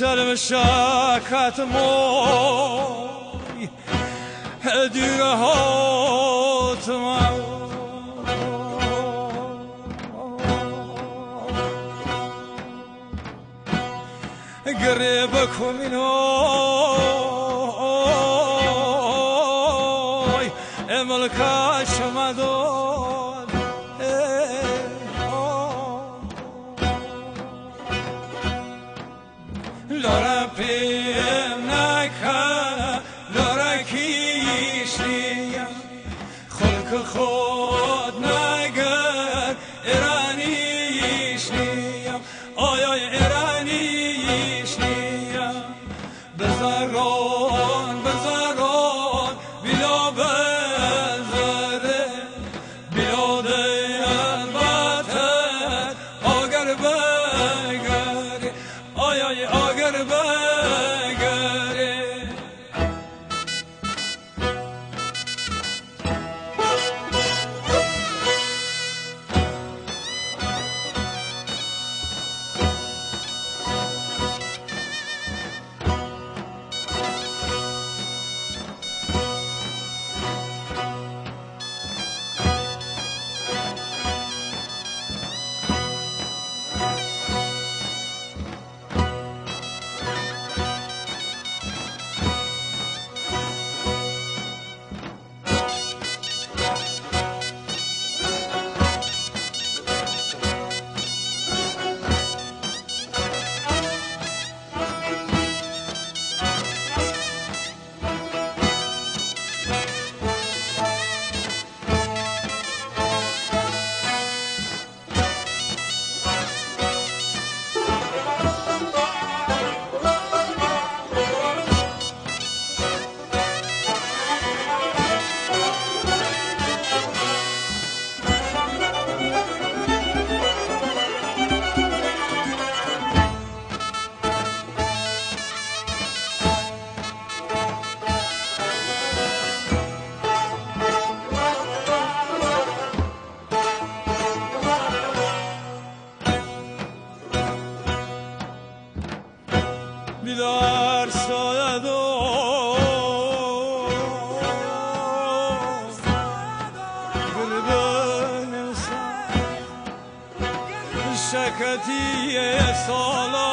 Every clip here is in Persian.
شرم شکت موی دیگه هات گریه بکن امل لارا پیم نکن لارا کیشنیم خلق خود نگر ایرانیشنیم آی آی ایرانیشنیم bir arsaya doğ Gülbün insan Şakatiye salam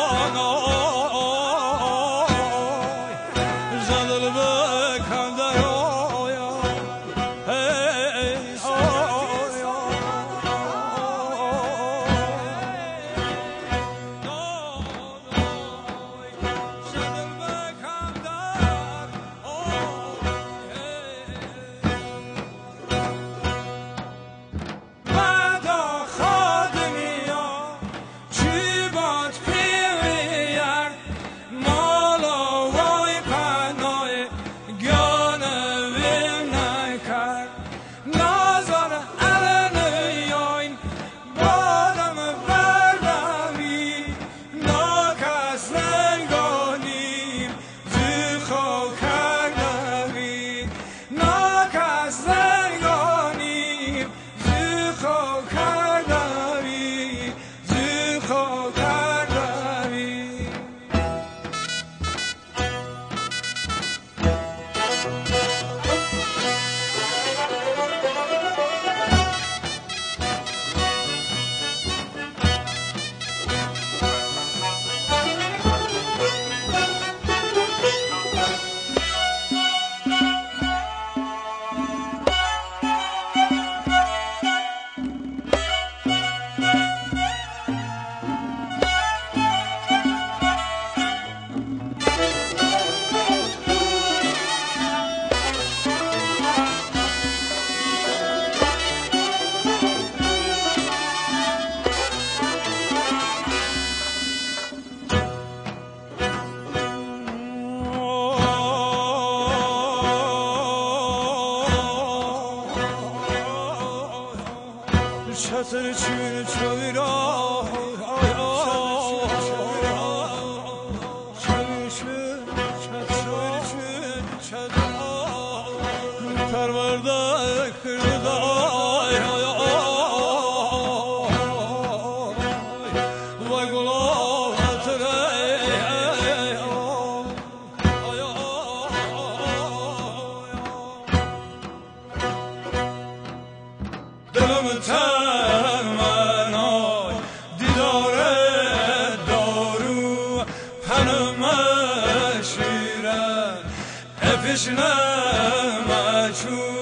Krishna Machu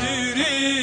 Dude.